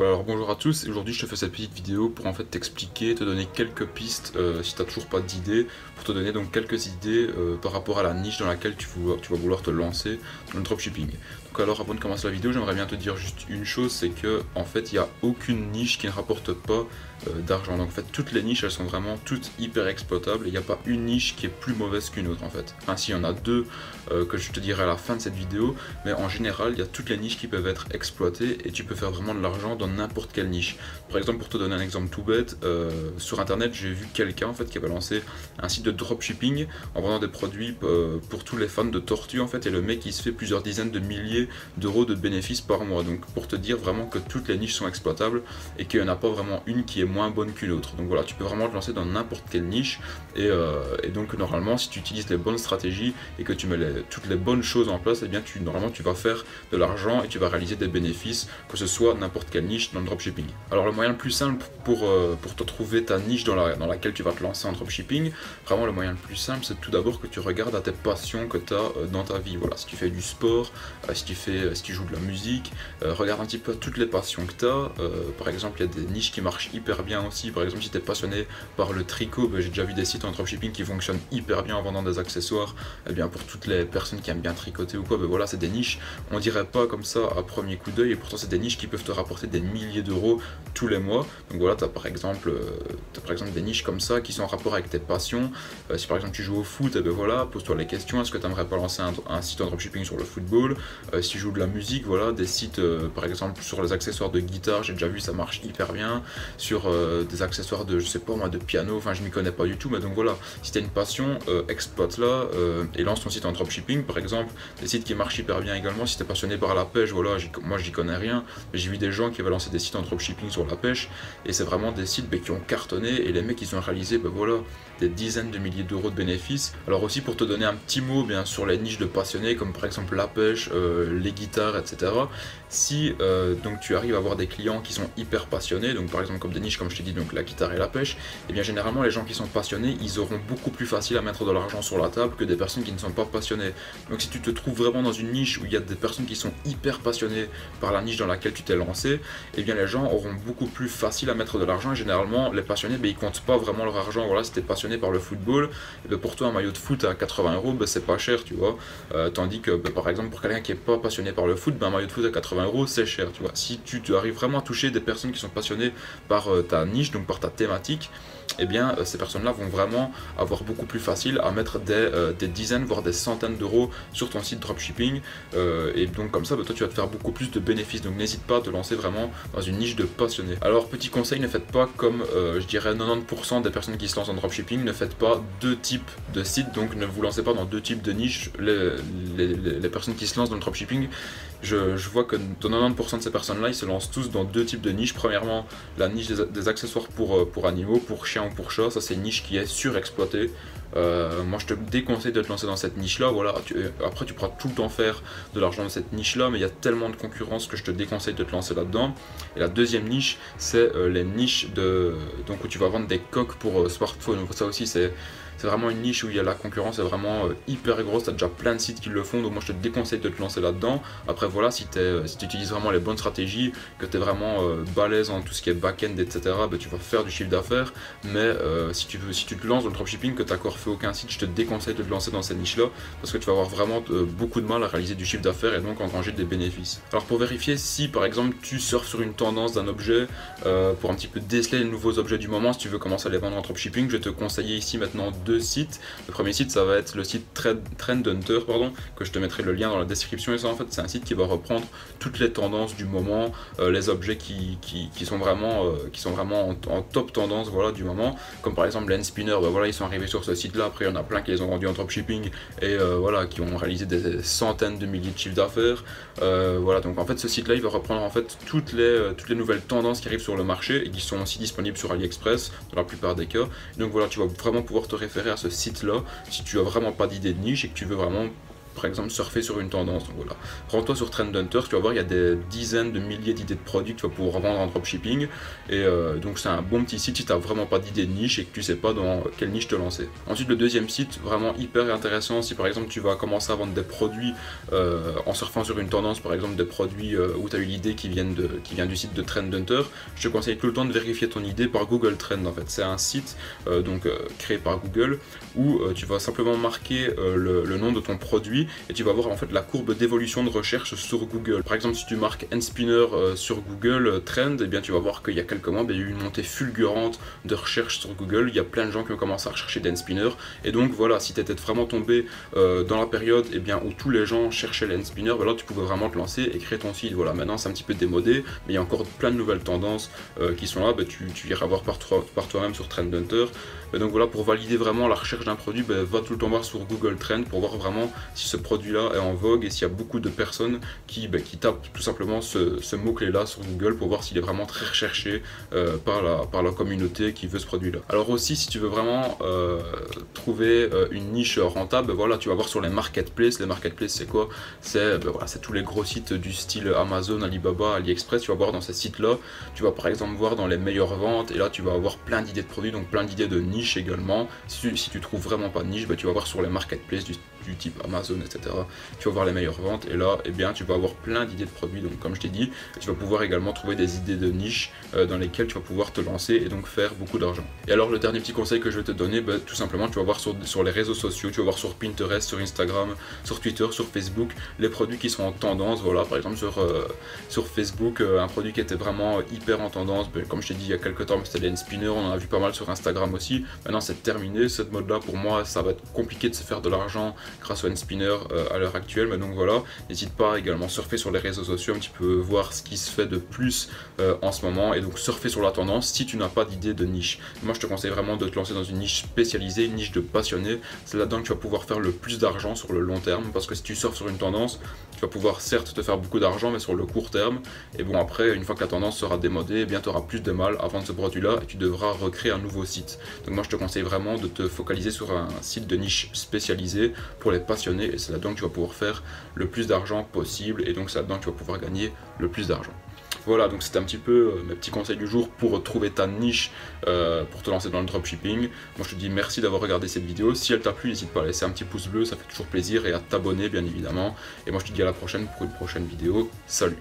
Alors bonjour à tous, aujourd'hui je te fais cette petite vidéo pour en fait t'expliquer, te donner quelques pistes euh, si tu n'as toujours pas d'idées, pour te donner donc quelques idées euh, par rapport à la niche dans laquelle tu vas vouloir te lancer dans le dropshipping. Alors avant de commencer la vidéo, j'aimerais bien te dire juste une chose, c'est que en fait il n'y a aucune niche qui ne rapporte pas euh, d'argent. Donc en fait toutes les niches elles sont vraiment toutes hyper exploitables il n'y a pas une niche qui est plus mauvaise qu'une autre en fait. Ainsi il y en a deux euh, que je te dirai à la fin de cette vidéo, mais en général il y a toutes les niches qui peuvent être exploitées et tu peux faire vraiment de l'argent dans n'importe quelle niche. Par exemple pour te donner un exemple tout bête, euh, sur internet j'ai vu quelqu'un en fait qui avait lancé un site de dropshipping en vendant des produits pour tous les fans de tortues en fait et le mec il se fait plusieurs dizaines de milliers d'euros de bénéfices par mois. Donc pour te dire vraiment que toutes les niches sont exploitables et qu'il n'y en a pas vraiment une qui est moins bonne qu'une autre. Donc voilà, tu peux vraiment te lancer dans n'importe quelle niche et, euh, donc normalement si tu utilises les bonnes stratégies et que tu mets toutes les bonnes choses en place, et eh bien tu, normalement tu vas faire de l'argent et tu vas réaliser des bénéfices, que ce soit n'importe quelle niche dans le dropshipping. Alors le moyen le plus simple pour, euh, te trouver ta niche dans, la, dans laquelle tu vas te lancer en dropshipping, vraiment le moyen le plus simple c'est tout d'abord que tu regardes à tes passions que tu as euh, dans ta vie. Voilà, si tu fais du sport, si tu fais, euh, si tu joues de la musique, euh, regarde un petit peu toutes les passions que tu as. Euh, par exemple, il y a des niches qui marchent hyper bien aussi. Par exemple, si tu es passionné par le tricot, ben, j'ai déjà vu des sites en dropshipping qui fonctionnent hyper bien en vendant des accessoires. Et eh bien, pour toutes les personnes qui aiment bien tricoter ou quoi, ben voilà, c'est des niches. On dirait pas comme ça à premier coup d'œil, et pourtant, c'est des niches qui peuvent te rapporter des milliers d'euros tous les mois. Donc voilà, tu as par exemple, as par exemple des niches comme ça qui sont en rapport avec tes passions. si par exemple tu joues au foot, et eh ben voilà, pose-toi les questions. Est-ce que tu aimerais pas lancer un, site en dropshipping sur le football? Si tu joues de la musique, voilà, des sites euh, par exemple sur les accessoires de guitare, j'ai déjà vu ça marche hyper bien, sur euh, des accessoires de je sais pas moi de piano, enfin je m'y connais pas du tout, mais donc voilà, si t'as une passion, euh, exploite là et lance ton site en dropshipping par exemple, des sites qui marchent hyper bien également, si t'es passionné par la pêche, voilà, moi j'y connais rien, mais j'ai vu des gens qui avaient lancé des sites en dropshipping sur la pêche et c'est vraiment des sites ben, qui ont cartonné et les mecs ils ont réalisé ben voilà des dizaines de milliers d'euros de bénéfices. Alors aussi pour te donner un petit mot bien sur les niches de passionnés comme par exemple la pêche, les guitares, etc. Si euh, donc tu arrives à avoir des clients qui sont hyper passionnés, donc par exemple comme des niches comme je t'ai dit, donc la guitare et la pêche, et eh bien généralement les gens qui sont passionnés, ils auront beaucoup plus facile à mettre de l'argent sur la table que des personnes qui ne sont pas passionnées. Donc si tu te trouves vraiment dans une niche où il y a des personnes qui sont hyper passionnées par la niche dans laquelle tu t'es lancé, et eh bien les gens auront beaucoup plus facile à mettre de l'argent. Généralement les passionnés, ben, ils comptent pas vraiment leur argent. Voilà, si t'es passionné par le football, eh ben, pour toi un maillot de foot à 80 euros, ben, c'est pas cher, tu vois. Euh, tandis que par exemple pour quelqu'un qui est pas passionné par le foot, ben, un maillot de foot à 80 euros c'est cher, tu vois. Si tu, arrives vraiment à toucher des personnes qui sont passionnées par euh, ta niche, donc par ta thématique, eh bien euh, ces personnes-là vont vraiment avoir beaucoup plus facile à mettre des, euh, dizaines, voire des centaines d'euros sur ton site dropshipping. et donc comme ça, bah, toi tu vas te faire beaucoup plus de bénéfices. Donc n'hésite pas à te lancer vraiment dans une niche de passionnés. Alors petit conseil, ne faites pas comme je dirais 90% des personnes qui se lancent en dropshipping, ne faites pas deux types de sites, donc ne vous lancez pas dans deux types de niches. Les, personnes qui se lancent dans le dropshipping, je, vois que 90% de ces personnes-là, ils se lancent tous dans deux types de niches. Premièrement, la niche des, accessoires pour, euh, pour animaux, pour chiens ou pour chats. Ça, c'est une niche qui est surexploitée. Euh, moi, je te déconseille de te lancer dans cette niche-là. Voilà, après, tu pourras tout le temps faire de l'argent dans cette niche-là, mais il y a tellement de concurrence que je te déconseille de te lancer là-dedans. Et la deuxième niche, c'est euh, les niches de, donc, où tu vas vendre des coques pour smartphone. Ça aussi, c'est c'est vraiment une niche où il y a la concurrence est vraiment euh, hyper grosse, tu as déjà plein de sites qui le font, donc moi je te déconseille de te lancer là-dedans. Après voilà, si, tu utilises vraiment les bonnes stratégies, que tu es vraiment euh, balèze en tout ce qui est back-end, etc., ben, tu vas faire du chiffre d'affaires. Mais euh, si, tu veux, si tu te lances dans le dropshipping, que tu n'as encore fait aucun site, je te déconseille de te lancer dans cette niche-là, parce que tu vas avoir vraiment beaucoup de mal à réaliser du chiffre d'affaires et donc engranger des bénéfices. Alors pour vérifier si par exemple tu surfes sur une tendance d'un objet, pour un petit peu déceler les nouveaux objets du moment, si tu veux commencer à les vendre en dropshipping, je vais te conseiller ici maintenant sites. Le premier site, ça va être le site Trend Hunter, pardon, que je te mettrai le lien dans la description. Et ça, en fait, c'est un site qui va reprendre toutes les tendances du moment, euh, les objets qui, qui, sont vraiment, euh, qui sont vraiment en, top tendance voilà, du moment. Comme par exemple Lens Spinner, ben voilà, ils sont arrivés sur ce site-là. Après, il y en a plein qui les ont vendus en dropshipping et euh, voilà, qui ont réalisé des centaines de milliers de chiffres d'affaires. voilà, donc en fait, ce site-là, il va reprendre en fait toutes les, toutes les nouvelles tendances qui arrivent sur le marché et qui sont aussi disponibles sur AliExpress dans la plupart des cas. Donc voilà, tu vas vraiment pouvoir te référer à ce site-là si tu as vraiment pas d'idée de niche et que tu veux vraiment par exemple surfer sur une tendance. Donc voilà. Rends-toi sur Trend Hunter, tu vas voir, il y a des dizaines de milliers d'idées de produits que tu vas pouvoir vendre en dropshipping. Et euh, donc c'est un bon petit site si tu n'as vraiment pas d'idée de niche et que tu sais pas dans quelle niche te lancer. Ensuite le deuxième site, vraiment hyper intéressant, si par exemple tu vas commencer à vendre des produits euh, en surfant sur une tendance, par exemple des produits euh, où tu as eu l'idée qui, qui vient du site de Trend Hunter, je te conseille tout le temps de vérifier ton idée par Google Trend en fait. C'est un site donc créé par Google où tu vas simplement marquer le nom de ton produit et tu vas voir en fait la courbe d'évolution de recherche sur Google. Par exemple, si tu marques Nspinner euh, sur Google euh, Trend, et eh bien tu vas voir qu'il y a quelques mois, ben, il y a eu une montée fulgurante de recherche sur Google. Il y a plein de gens qui ont commencé à rechercher d'Nspinner. Et donc voilà, si tu étais vraiment tombé euh, dans la période eh bien, où tous les gens cherchaient l'Nspinner, ben là tu pouvais vraiment te lancer et créer ton site. Voilà, maintenant c'est un petit peu démodé, mais il y a encore plein de nouvelles tendances qui sont là. Ben, tu, iras voir par, par toi-même sur Trend Hunter. donc voilà, pour valider vraiment la recherche d'un produit, va tout le temps voir sur Google Trend pour voir vraiment si ce produit-là est en vogue et s'il y a beaucoup de personnes qui, qui tapent tout simplement ce, mot-clé-là sur Google pour voir s'il est vraiment très recherché euh, par, la, par la communauté qui veut ce produit-là. Alors aussi, si tu veux vraiment euh, trouver euh, une niche rentable, ben voilà, tu vas voir sur les marketplaces. Les marketplaces, c'est quoi? C'est ben voilà, tous les gros sites du style Amazon, Alibaba, AliExpress. Tu vas voir dans ces sites-là, tu vas par exemple voir dans les meilleures ventes et là, tu vas avoir plein d'idées de produits, donc plein d'idées de niche également. Si tu, si tu trouves vraiment pas de niche, tu vas voir sur les marketplaces du du type Amazon, etc. Tu vas voir les meilleures ventes et là, eh bien, tu vas avoir plein d'idées de produits. Donc, comme je t'ai dit, tu vas pouvoir également trouver des idées de niche euh, dans lesquelles tu vas pouvoir te lancer et donc faire beaucoup d'argent. Et alors, le dernier petit conseil que je vais te donner, bah, tout simplement, tu vas voir sur, les réseaux sociaux, tu vas voir sur Pinterest, sur Instagram, sur Twitter, sur Facebook, les produits qui sont en tendance. Voilà, par exemple, sur, euh, Facebook, euh, un produit qui était vraiment hyper en tendance, bah, comme je t'ai dit il y a quelques temps, c'était les spinner, on en a vu pas mal sur Instagram aussi. Maintenant, c'est terminé. Cette mode-là, pour moi, ça va être compliqué de se faire de l'argent grâce au spinner euh, à l'heure actuelle. Mais donc voilà, n'hésite pas également à surfer sur les réseaux sociaux, un petit peu voir ce qui se fait de plus euh, en ce moment et donc surfer sur la tendance si tu n'as pas d'idée de niche. Moi je te conseille vraiment de te lancer dans une niche spécialisée, une niche de passionné. C'est là-dedans que tu vas pouvoir faire le plus d'argent sur le long terme parce que si tu surfes sur une tendance, tu vas pouvoir certes te faire beaucoup d'argent mais sur le court terme. Et bon après, une fois que la tendance sera démodée, eh bien tu auras plus de mal à vendre ce produit-là et tu devras recréer un nouveau site. Donc moi je te conseille vraiment de te focaliser sur un site de niche spécialisé pour les passionnés et c'est là-dedans que tu vas pouvoir faire le plus d'argent possible et donc c'est là-dedans que tu vas pouvoir gagner le plus d'argent. Voilà, donc c'était un petit peu euh, mes petits conseils du jour pour trouver ta niche euh, pour te lancer dans le dropshipping. Moi je te dis merci d'avoir regardé cette vidéo. Si elle t'a plu, n'hésite pas à laisser un petit pouce bleu, ça fait toujours plaisir, et à t'abonner bien évidemment. Et moi je te dis à la prochaine pour une prochaine vidéo. Salut